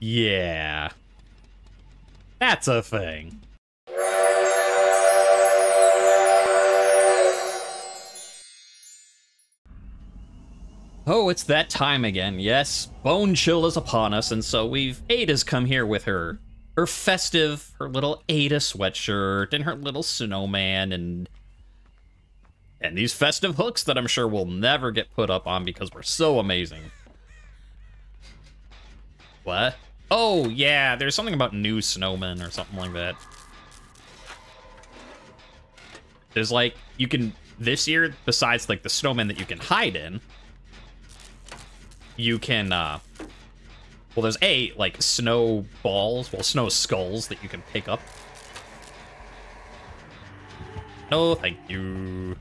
Yeah. That's a thing. Oh, it's that time again. Yes, Bone Chill is upon us, and so we've Ada's come here with her her festive, her little Ada sweatshirt and her little snowman and and these festive hooks that I'm sure will never get put up on because we're so amazing. What? Oh, yeah, there's something about new snowmen or something like that. There's like, you can, this year, besides like the snowmen that you can hide in, you can, uh, well, there's A, like snow balls, well, snow skulls that you can pick up. No, thank you.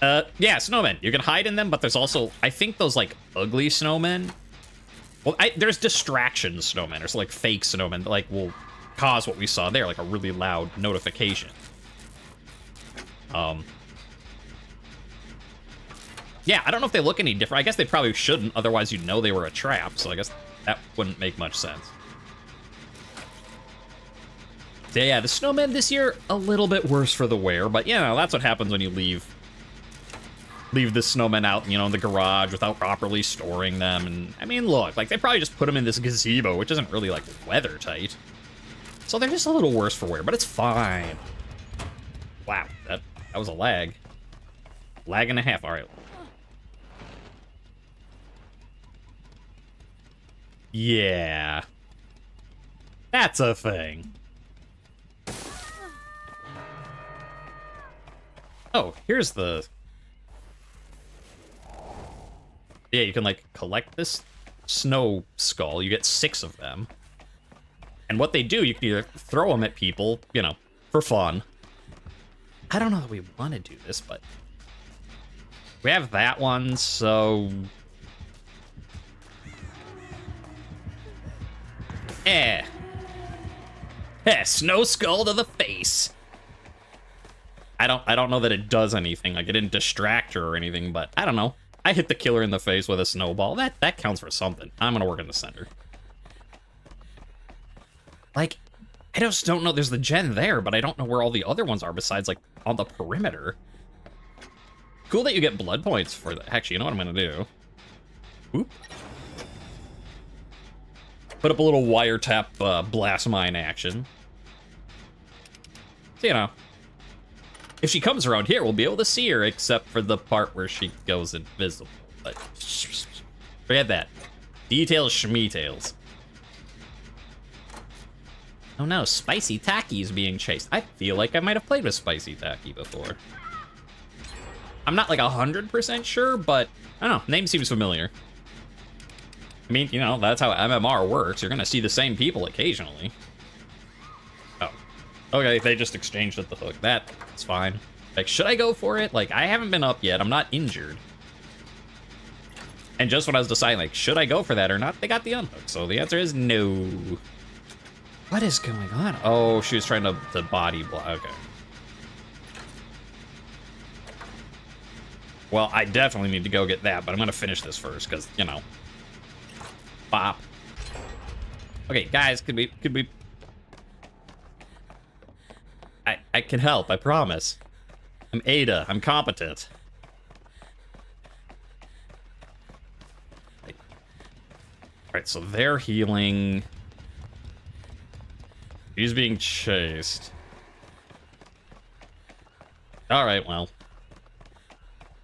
Uh, yeah, snowmen. You can hide in them, but there's also, I think those, like, ugly snowmen. Well, I, there's distraction snowmen. There's, like, fake snowmen that, like, will cause what we saw there, like a really loud notification. Um, yeah, I don't know if they look any different. I guess they probably shouldn't, otherwise you'd know they were a trap, so I guess that wouldn't make much sense. Yeah, yeah, the snowmen this year, a little bit worse for the wear, but, you know, that's what happens when you leave leave the snowmen out, you know, in the garage without properly storing them. And I mean, look, like they probably just put them in this gazebo, which isn't really like weather tight. So they're just a little worse for wear, but it's fine. Wow, that, that was a lag. Lag and a half, all right. Yeah. That's a thing. Oh, here's the yeah, you can like collect this snow skull. You get six of them. And what they do, you can either throw them at people, you know, for fun. I don't know that we want to do this, but we have that one, so Eh. Eh, snow skull to the face. I don't I don't know that it does anything. Like it didn't distract her or anything, but I don't know. I hit the killer in the face with a snowball. That that counts for something. I'm gonna work in the center. Like, I just don't know. There's the gen there, but I don't know where all the other ones are besides, like, on the perimeter. Cool that you get blood points for that. Actually, you know what I'm gonna do? Oop. Put up a little wiretap uh, blast mine action. So, you know, if she comes around here, we'll be able to see her, except for the part where she goes invisible. But forget that. Details, schmetails. Oh no, Spicy Tacky is being chased. I feel like I might have played with Spicy Tacky before. I'm not like 100% sure, but I don't know, name seems familiar. I mean, you know, that's how MMR works. You're gonna see the same people occasionally. Okay, they just exchanged at the hook. That's fine. Like, should I go for it? Like, I haven't been up yet. I'm not injured. And just when I was deciding, like, should I go for that or not, they got the unhook. So the answer is no. What is going on? Oh, she was trying to, to body block. Okay. Well, I definitely need to go get that, but I'm going to finish this first because, you know. Bop. Okay, guys, could we, could we I, I can help, I promise. I'm Ada, I'm competent. Alright, so they're healing. He's being chased. Alright, well.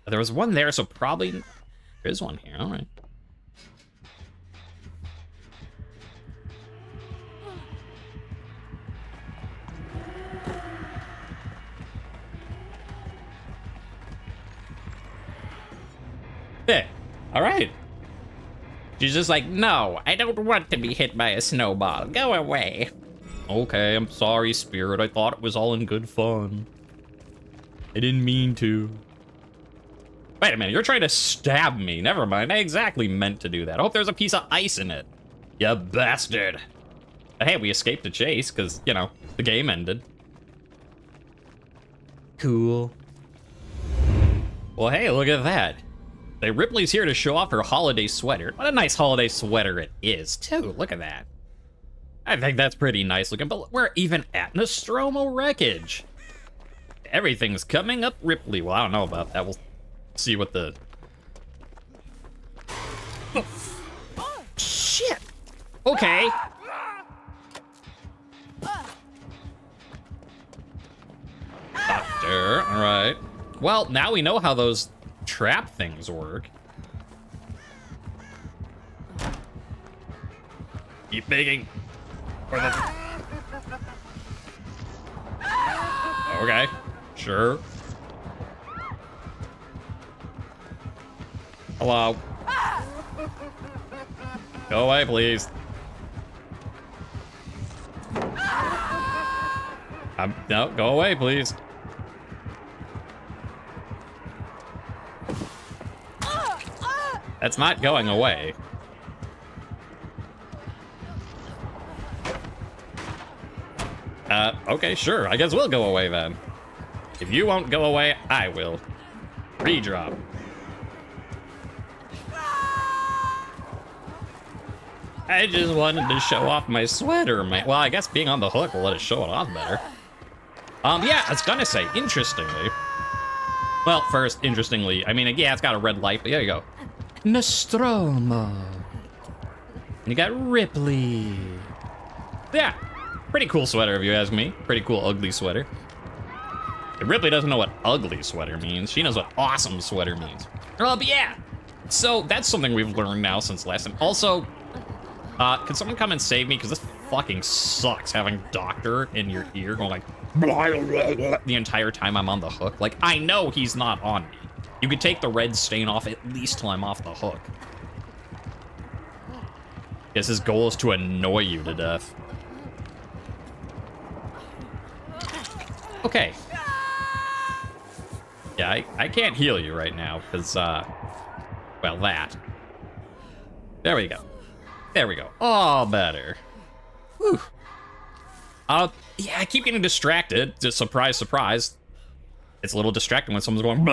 There was one there, so probably... There is one here, alright. There. All right. She's just like, no, I don't want to be hit by a snowball. Go away. Okay, I'm sorry, Spirit. I thought it was all in good fun. I didn't mean to. Wait a minute, you're trying to stab me. Never mind, I exactly meant to do that. I hope there's a piece of ice in it. You bastard. Hey, we escaped the chase, because, you know, the game ended. Cool. Well, hey, look at that. Say Ripley's here to show off her holiday sweater. What a nice holiday sweater it is, too. Look at that. I think that's pretty nice looking, but we're even at Nostromo wreckage. Everything's coming up Ripley. Well, I don't know about that. We'll see what the... Oh, shit! Okay. Doctor, alright. Well, now we know how those trap things work. Keep digging. The... Okay, sure. Hello. Go away, please. Um, no, go away, please. That's not going away. Uh, okay, sure. I guess we'll go away then. If you won't go away, I will. Redrop. I just wanted to show off my sweater, man. Well, I guess being on the hook will let it show it off better. Um, yeah, I was gonna say, interestingly. Well, first, interestingly, I mean, yeah, it's got a red light, but there you go. Nostromo. And you got Ripley. Yeah, pretty cool sweater if you ask me. Pretty cool ugly sweater. And Ripley doesn't know what ugly sweater means. She knows what awesome sweater means. Oh, but yeah. So that's something we've learned now since last time. Also, uh, can someone come and save me? Because this fucking sucks having Doctor in your ear going like the entire time I'm on the hook. Like, I know he's not on me. You could take the red stain off at least till I'm off the hook. Guess his goal is to annoy you to death. Okay. Yeah, I, I can't heal you right now, because, uh, well, that. There we go. There we go. All better. Whew. Uh, yeah, I keep getting distracted. Just surprise, surprise. It's a little distracting when someone's going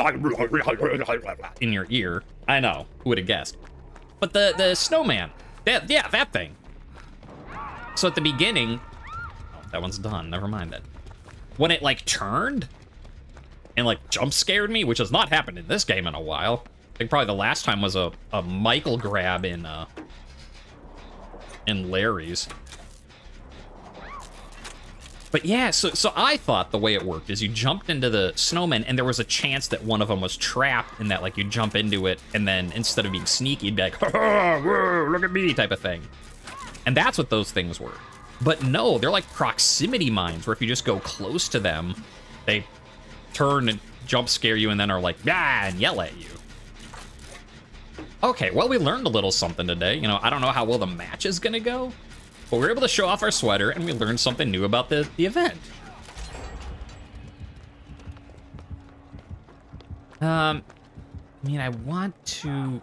in your ear. I know. Who would have guessed? But the the snowman, that yeah, that thing. So at the beginning, oh, that one's done. Never mind that. When it like turned and like jump scared me, which has not happened in this game in a while. I think probably the last time was a, a Michael grab in uh in Lery's. But yeah, so so I thought the way it worked is you jumped into the snowman and there was a chance that one of them was trapped and that like you jump into it and then instead of being sneaky, you'd be like, whoa, look at me type of thing. And that's what those things were. But no, they're like proximity mines where if you just go close to them, they turn and jump scare you and then are like, ah, and yell at you. Okay, well, we learned a little something today. You know, I don't know how well the match is gonna go, but we are able to show off our sweater, and we learned something new about the, the event. Um, I mean, I want to...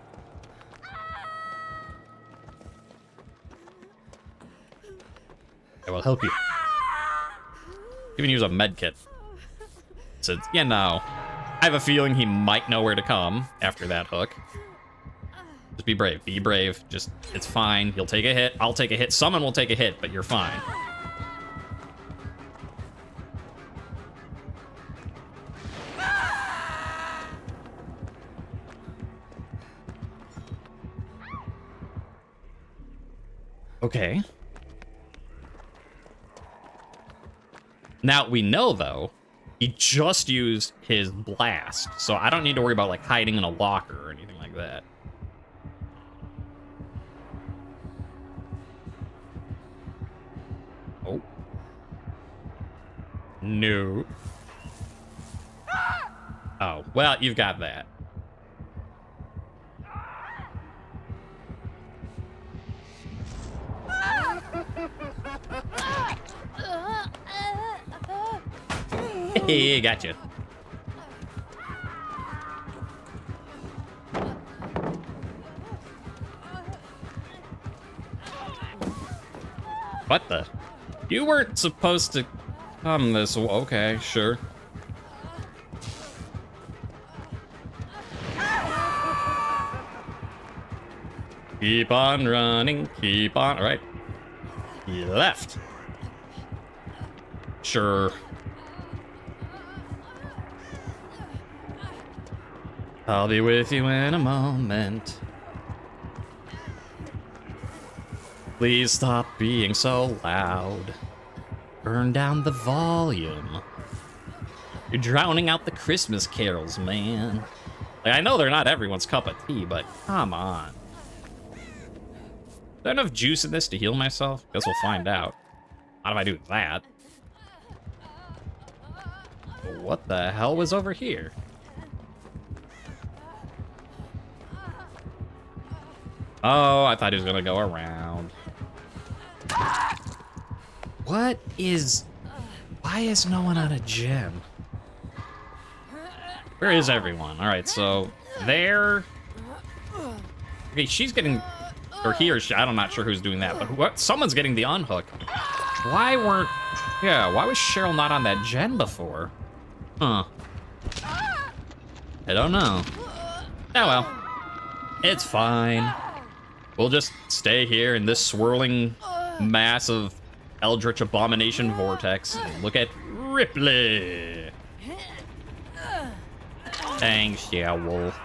I will help you. Even use a med kit. So, yeah, no. I have a feeling he might know where to come after that hook. Just be brave. Be brave. Just, it's fine. You'll take a hit. I'll take a hit. Someone will take a hit, but you're fine. Okay. Now, we know, though, he just used his blast, so I don't need to worry about, like, hiding in a locker or anything like that. Oh, well, you've got that. Hey, gotcha. What the? You weren't supposed to Come this. Okay, sure. Keep on running, keep on. All right. He left. Sure. I'll be with you in a moment. Please stop being so loud. Burn down the volume. You're drowning out the Christmas carols, man. Like, I know they're not everyone's cup of tea, but come on. Is there enough juice in this to heal myself? Guess we'll find out. How do I do that? What the hell was over here? Oh, I thought he was gonna go around. What is... Why is no one on a gen? Where is everyone? All right, so there... Okay, she's getting... Or he or she, I'm not sure who's doing that, but what? someone's getting the unhook. Why weren't... Yeah, why was Cheryl not on that gen before? Huh. I don't know. Oh well. It's fine. We'll just stay here in this swirling mass of Eldritch Abomination Vortex. Look at Ripley. Thanks, yeah, wolf.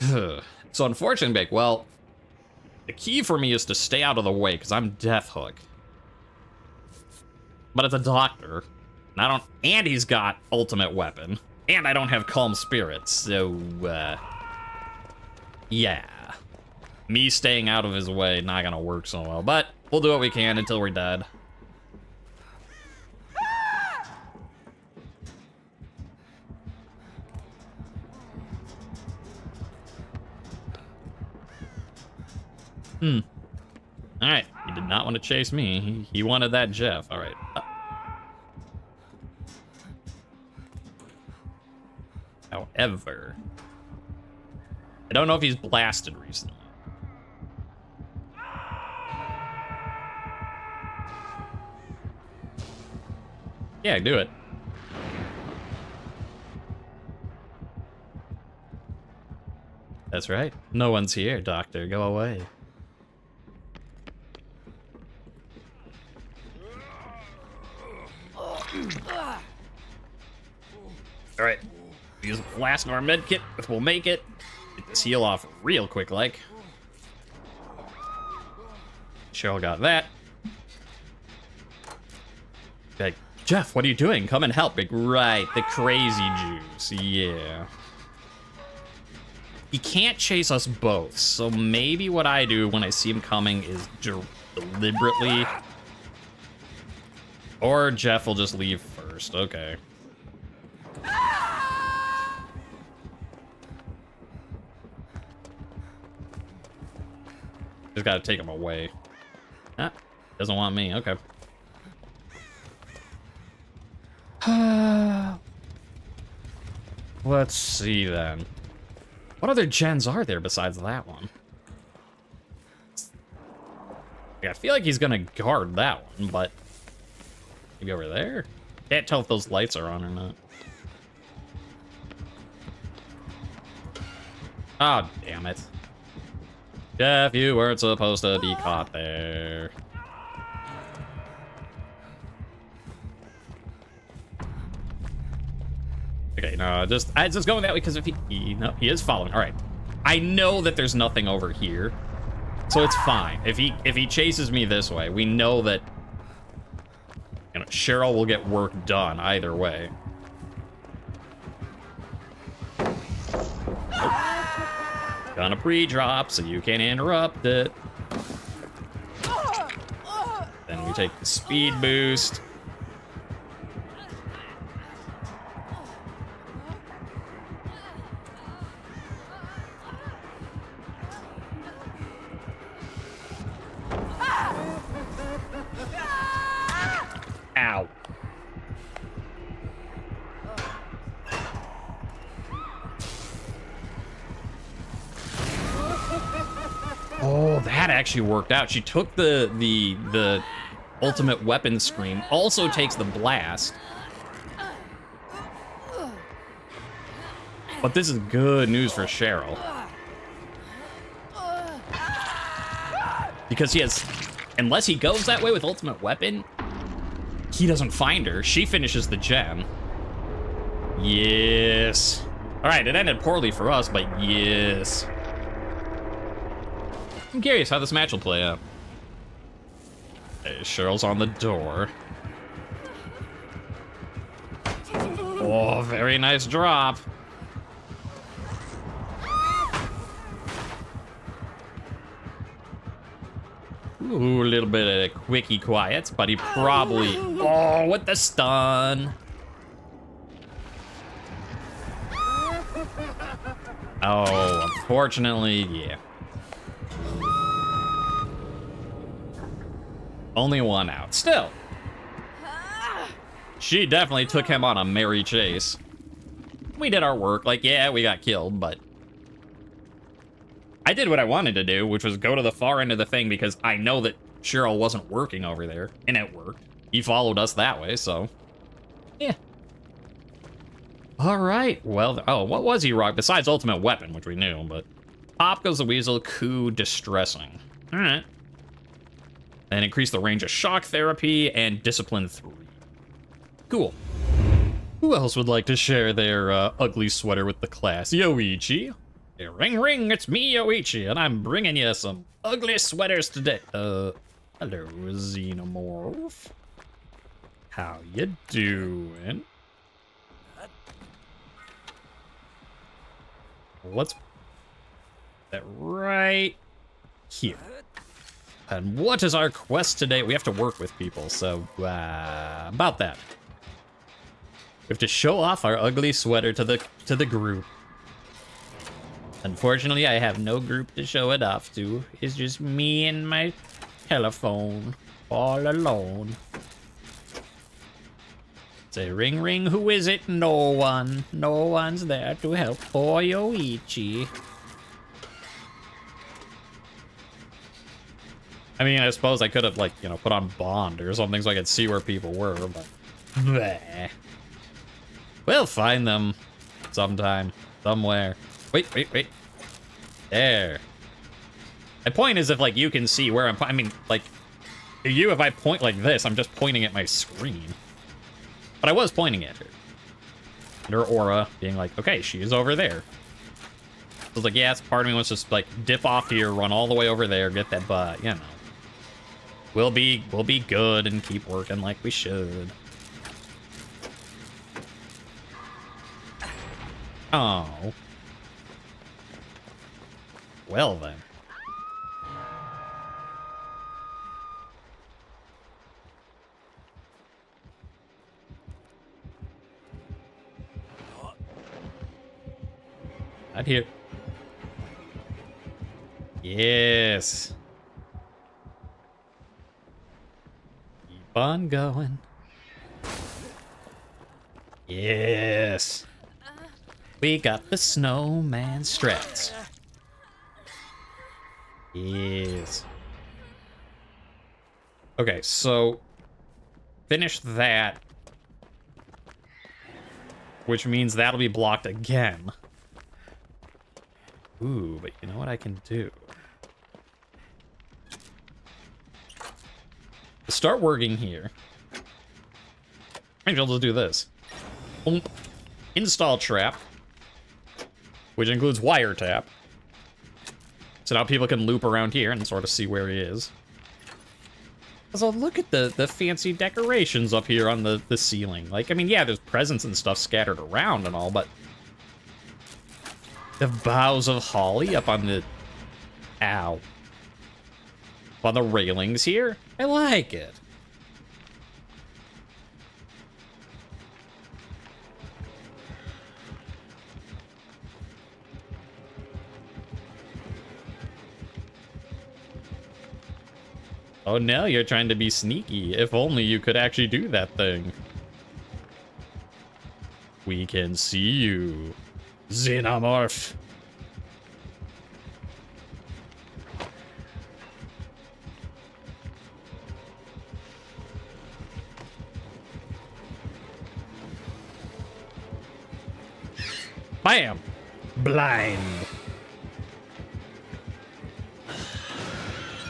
so unfortunately, Big, well, the key for me is to stay out of the way, because I'm Death Hook. But it's a doctor. And I don't and he's got ultimate weapon. And I don't have calm spirits, so uh yeah. Me staying out of his way, not gonna work so well. But we'll do what we can until we're dead. Hmm. Alright, he did not want to chase me. He, he wanted that Jeff. Alright. Uh However, I don't know if he's blasted recently. Yeah, do it. That's right. No one's here, Doctor. Go away. All right. Use the last of our med kit we'll make it. Get this heal off real quick like. Cheryl got that. Like, Jeff, what are you doing? Come and help. Like, right, the crazy juice. Yeah. He can't chase us both, so maybe what I do when I see him coming is deliberately... Or Jeff will just leave first. Okay. Just gotta take him away. Ah, doesn't want me. Okay. Let's see then. What other gens are there besides that one? I feel like he's gonna guard that one, but maybe over there? Can't tell if those lights are on or not. Oh, damn it. Jeff, you weren't supposed to be caught there. Okay, no, just I just going that way because if he, he no he is following. All right, I know that there's nothing over here, so it's fine. If he if he chases me this way, we know that you know Cheryl will get work done either way. Gonna pre-drop so you can interrupt it. Then we take the speed boost. Oh, actually worked out. She took the the the ultimate weapon scream, also takes the blast. But this is good news for Cheryl. Because he has, unless he goes that way with Ultimate Weapon, he doesn't find her. She finishes the gen. Yes. All right, it ended poorly for us, but yes. I'm curious how this match will play out. Hey, Cheryl's on the door. Oh, very nice drop. Ooh, a little bit of quickie quiets, but he probably... Oh, with the stun. Oh, unfortunately, yeah. Only one out. Still. She definitely took him on a merry chase. We did our work. Like, yeah, we got killed, but... I did what I wanted to do, which was go to the far end of the thing because I know that Cheryl wasn't working over there, and it worked. He followed us that way, so... Yeah. All right, well, oh, what was he rock? Besides Ultimate Weapon, which we knew, but... Pop goes the Weasel, Coup, Distressing. All right. And increase the range of Shock Therapy and Discipline 3. Cool. Who else would like to share their uh, ugly sweater with the class? Yoichi. Hey, ring ring, it's me, Yoichi, and I'm bringing you some ugly sweaters today. Uh, hello, Xenomorph. How you doing? Let's that right here. And what is our quest today? We have to work with people, so uh, about that. We have to show off our ugly sweater to the to the group. Unfortunately, I have no group to show it off to. It's just me and my telephone, all alone. Say, ring ring, who is it? No one. No one's there to help poor. I mean, I suppose I could have, like, you know, put on Bond or something so I could see where people were, but... Bleh. We'll find them sometime, somewhere. Wait, wait, wait. There. My point is if, like, you can see where I'm... I mean, like, you, if I point like this, I'm just pointing at my screen. But I was pointing at her. And her aura being like, okay, she is over there. I was like, yeah, it's part of me wants to just, like, dip off here, run all the way over there, get that butt, you know. We'll be we'll be good and keep working like we should. Oh. Well then. Not here. Yes. On going. Yes. We got the snowman strats. Yes. Okay, so finish that. Which means that'll be blocked again. Ooh, but you know what I can do? Start working here. Maybe I'll just do this. Install trap, which includes wiretap. So now people can loop around here and sort of see where he is. So look at the, the fancy decorations up here on the, the ceiling. Like, I mean, yeah, there's presents and stuff scattered around and all, but... The boughs of holly up on the... Ow on the railings here. I like it. Oh, now you're trying to be sneaky. If only you could actually do that thing. We can see you. Xenomorph. Bam! blind.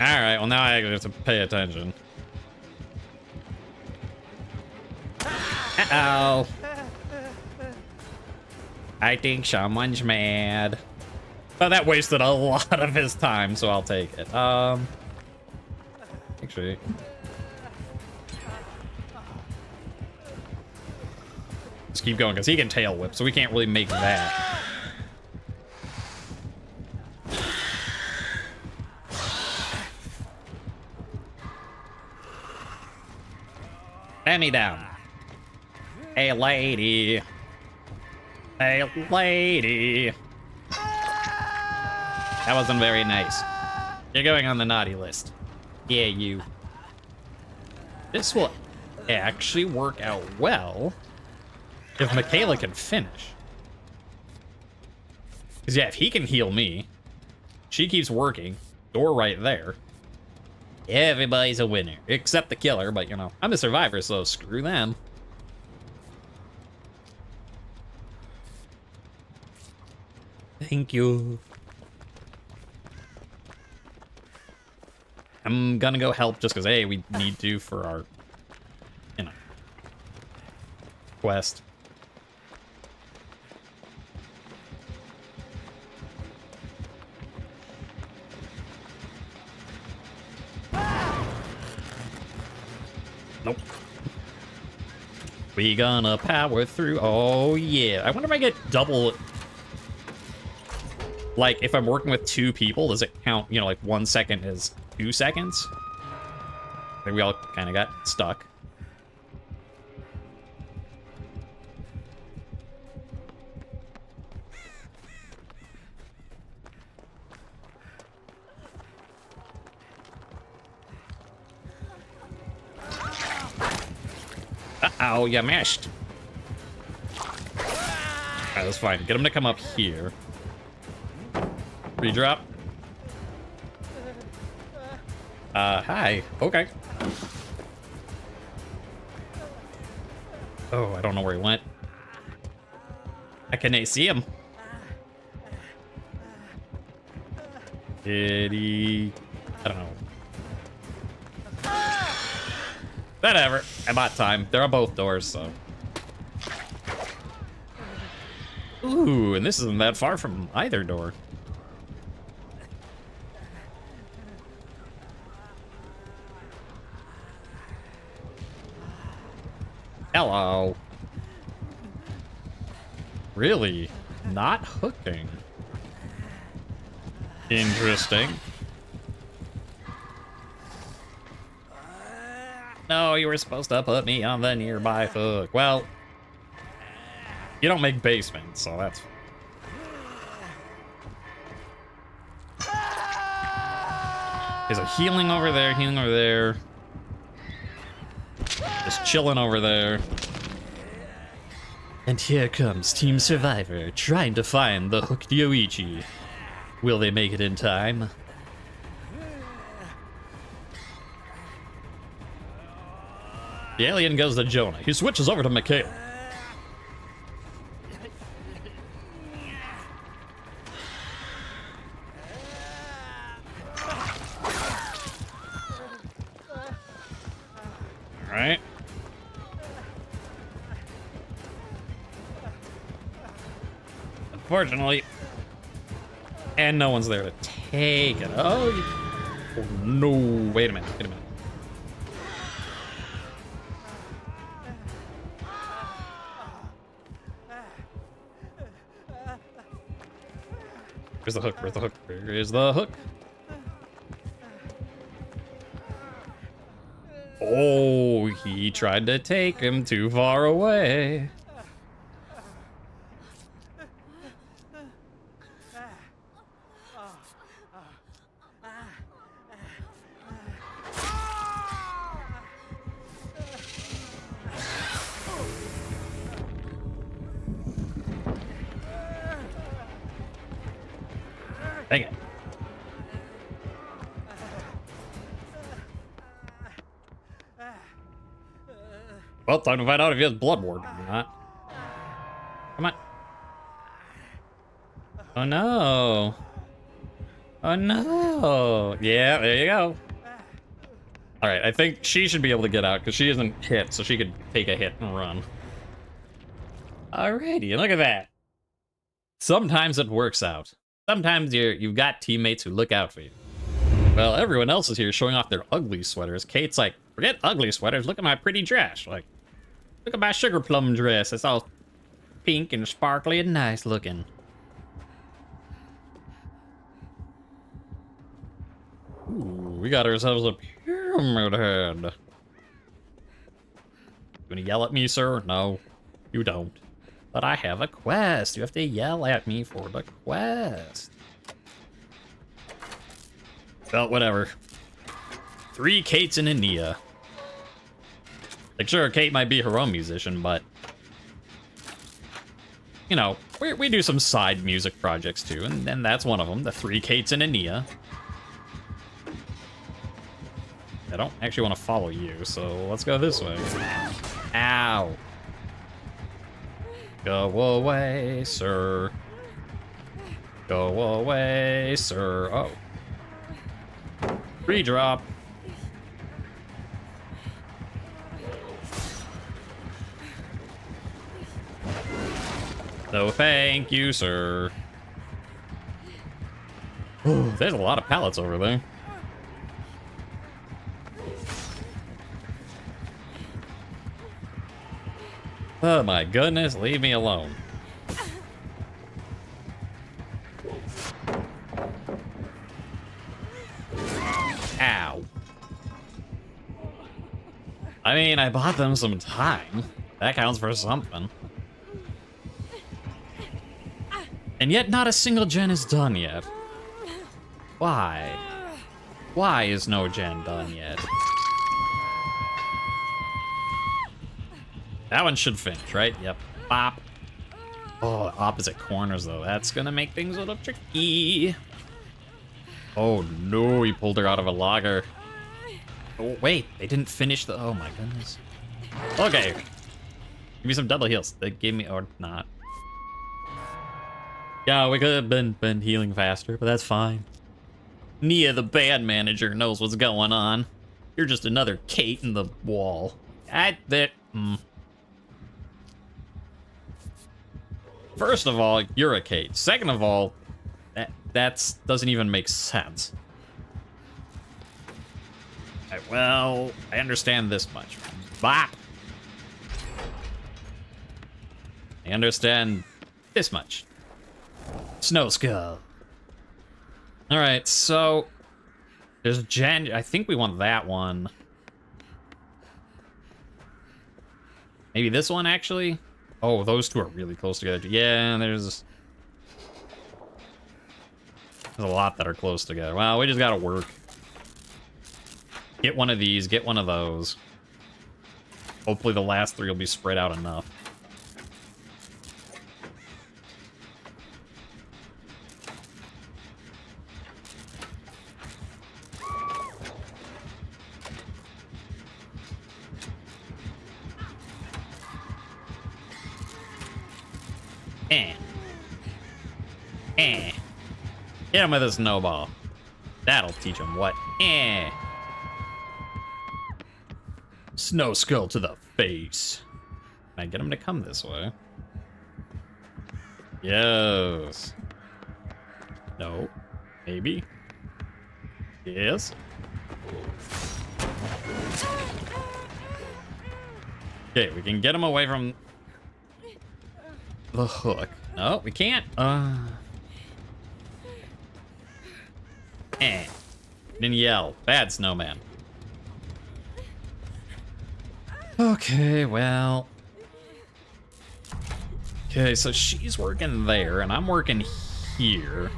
Alright, well now I have to pay attention. Uh-oh. I think someone's mad. But that wasted a lot of his time, so I'll take it. Um, actually, let's keep going because he can tail whip, so we can't really make that. Hand me down. Hey, lady. Hey, lady. That wasn't very nice. You're going on the naughty list. Yeah, you. This will actually work out well if Mikaela can finish. Because, yeah, if he can heal me, she keeps working. Door right there. Everybody's a winner. Except the killer, but, you know, I'm a survivor, so screw them. Thank you. I'm gonna go help just because, hey, we need to for our, you know, quest. Nope. We gonna power through. Oh, yeah. I wonder if I get double... Like, if I'm working with two people, does it count, you know, like one second is two seconds? I think we all kind of got stuck. Uh-oh, you missed. Alright, that's fine. Get him to come up here. Redrop. Uh, hi. Okay. Oh, I don't know where he went. I can't see him. He... I don't know. Whatever. I bought time. There are both doors, so... Ooh, and this isn't that far from either door. Hello. Really? Not hooking. Interesting. No, you were supposed to put me on the nearby hook. Well, you don't make basements, so that's... There's a healing over there, healing over there. Just chilling over there. And here comes Team Survivor, trying to find the Hooked Yoichi. Will they make it in time? The alien goes to Jonah. He switches over to Mikaela. Alright. Unfortunately. And no one's there to take it. Oh, oh no. Wait a minute. Wait a minute. Where's the hook? Where's the hook? Where is the hook? Oh, he tried to take him too far away. Time to find out if he has blood ward or not. Come on. Oh no. Oh no. Yeah, there you go. All right, I think she should be able to get out because she isn't hit, so she could take a hit and run. Alrighty, look at that. Sometimes it works out. Sometimes you you've got teammates who look out for you. Well, everyone else is here showing off their ugly sweaters. Kate's like, forget ugly sweaters, look at my pretty dress. Like, look at my sugar plum dress. It's all pink and sparkly and nice looking. Ooh, we got ourselves a pyramid head. You gonna yell at me, sir? No, you don't. But I have a quest. You have to yell at me for the quest. Well, whatever. Three Kates and a Nea. Like, sure, Kate might be her own musician, but... You know, we, we do some side music projects too, and, and that's one of them. The three Kates and a Nea. I don't actually want to follow you, so let's go this way. Ow. Go away, sir. Go away, sir. Oh. Free No, thank you, sir. There's a lot of pallets over there. Oh my goodness, leave me alone. Ow. I mean, I bought them some time. That counts for something. And yet not a single gen is done yet. Why? Why is no gen done yet? That one should finish, right? Yep. Bop. Oh, opposite corners, though. That's gonna make things a little tricky. Oh, no. He pulled her out of a logger. Oh, wait. They didn't finish the... Oh, my goodness. Okay. Give me some double heals. They gave me... Or not. Yeah, we could have been, been healing faster, but that's fine. Nea, the bad manager, knows what's going on. You're just another Kate in the wall. I... That... Mm. First of all, you're a Kate. Second of all, that that's doesn't even make sense. Well, I understand this much. Bop. I understand this much. Snow Skull. All right, so there's Jan. I think we want that one. Maybe this one actually. Oh, those two are really close together. Yeah, there's... There's a lot that are close together. Well, we just gotta work. Get one of these, get one of those. Hopefully the last three will be spread out enough. Hit him with a snowball. That'll teach him what. Eh. Snow skull to the face. Can I get him to come this way? Yes. No. Maybe. Yes. Okay, we can get him away from the hook. No, we can't. Uh. Eh. Didn't yell. Bad snowman. Okay, well. Okay, so she's working there, and I'm working here.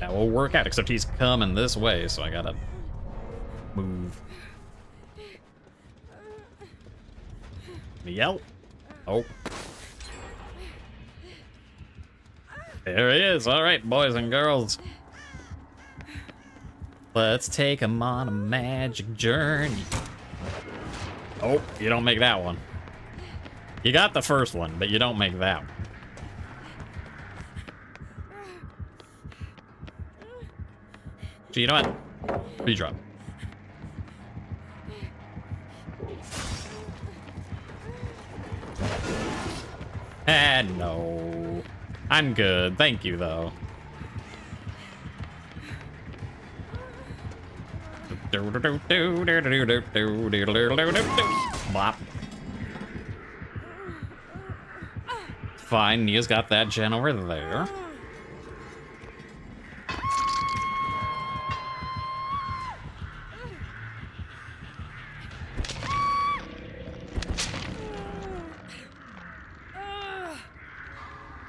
That will work out, except he's coming this way, so I gotta move. Yell. Oh. There he is. All right, boys and girls. Let's take him on a magic journey. Oh, you don't make that one. You got the first one, but you don't make that one. So you know what? Redrop. And no. I'm good. Thank you, though. Bop. Fine, Nea's got that gen over there.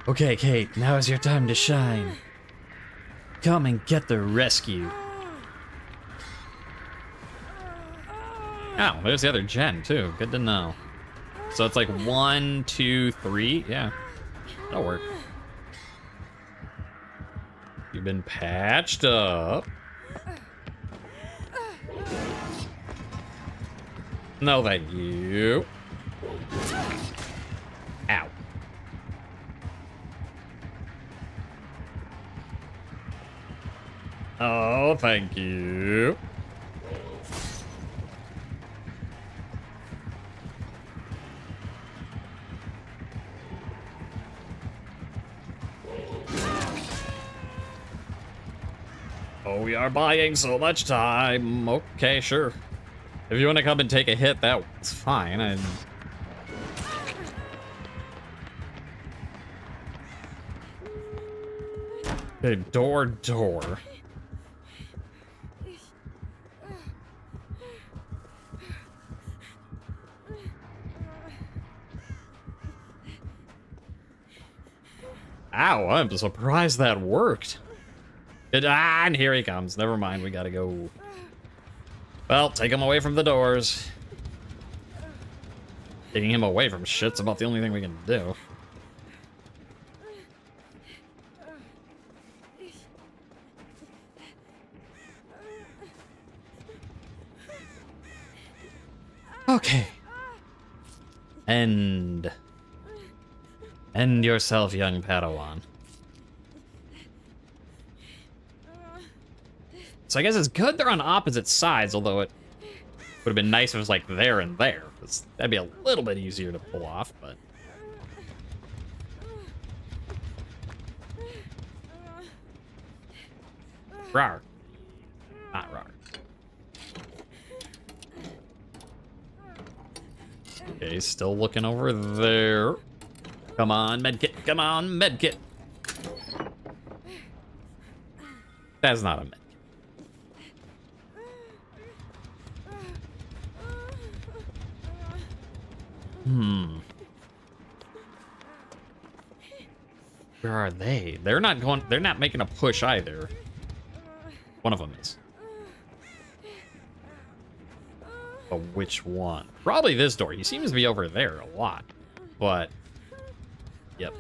Okay, Kate, now is your time to shine. Come and get the rescue. Oh, there's the other gen, too. Good to know. So it's like one, two, three. Yeah, that'll work. You've been patched up. No, thank you. Thank you. Oh, we are buying so much time. Okay, sure. If you want to come and take a hit, that's fine. I... Okay, door, door. Ow, I'm surprised that worked. It, ah, and here he comes. Never mind, we gotta go. Well, take him away from the doors. Taking him away from shit's about the only thing we can do. Okay. End. End yourself, young Padawan. So I guess it's good they're on opposite sides, although it would have been nice if it was like there and there. That'd be a little bit easier to pull off, but... Rar. Not rar. Okay, still looking over there. Come on, medkit. Come on, medkit. That's not a medkit. Hmm. Where are they? They're not going, they're not making a push either. One of them is. But which one? Probably this door. He seems to be over there a lot. But, yep.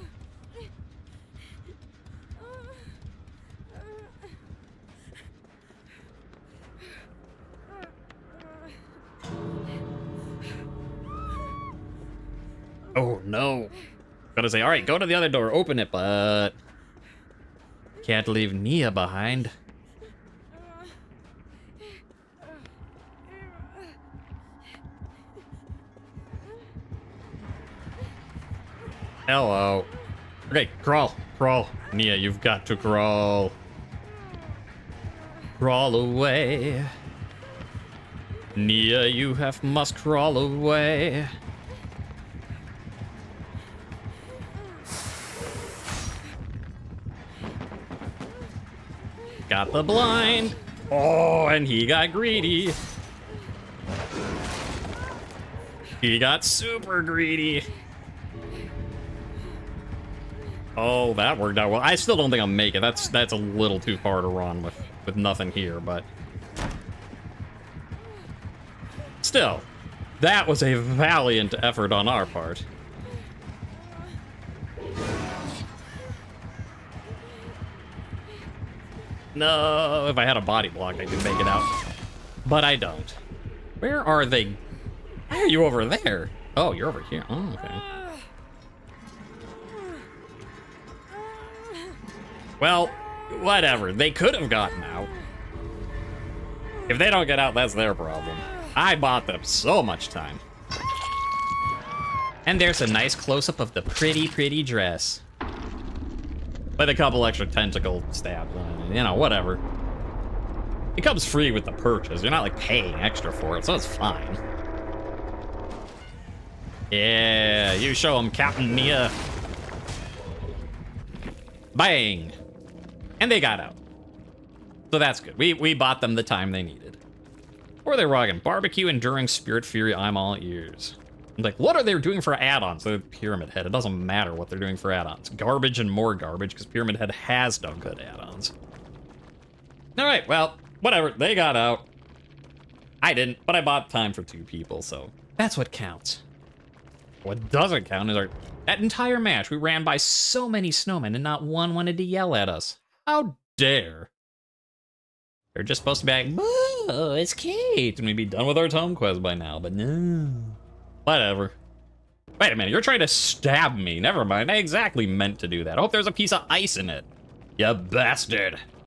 Oh, no. Gonna say, all right, go to the other door, open it, but... Can't leave Nea behind. Hello. Okay, crawl, crawl. Nea, you've got to crawl. Crawl away. Nea, you have must crawl away. Got the blind. Oh, and he got greedy. He got super greedy. Oh, that worked out well. I still don't think I'll make it. That's that's a little too far to run with with nothing here, but still, that was a valiant effort on our part. No, if I had a body block, I could make it out. But I don't. Where are they? Why are you over there? Oh, you're over here. Oh, okay. Well, whatever. They could have gotten out. If they don't get out, that's their problem. I bought them so much time. And there's a nice close-up of the pretty, pretty dress. With a couple extra tentacle stabs on it, you know, whatever. It comes free with the purchase. You're not, like, paying extra for it, so it's fine. Yeah, you show them, Captain Mia. Bang! And they got out. So that's good. We we bought them the time they needed. What are they rocking? Barbecue, Enduring, Spirit Fury, I'm all ears. I'm like, what are they doing for add-ons? The Pyramid Head. It doesn't matter what they're doing for add-ons. Garbage and more garbage, because Pyramid Head has no good add-ons. Alright, well, whatever. They got out. I didn't, but I bought time for two people, so that's what counts. What doesn't count is our that entire match. We ran by so many snowmen and not one wanted to yell at us. How dare? They're just supposed to be like, "Boo, it's Kate," and we'd be done with our Tome Quest by now, but no. Whatever. Wait a minute, you're trying to stab me. Never mind, I exactly meant to do that. I hope there's a piece of ice in it. You bastard.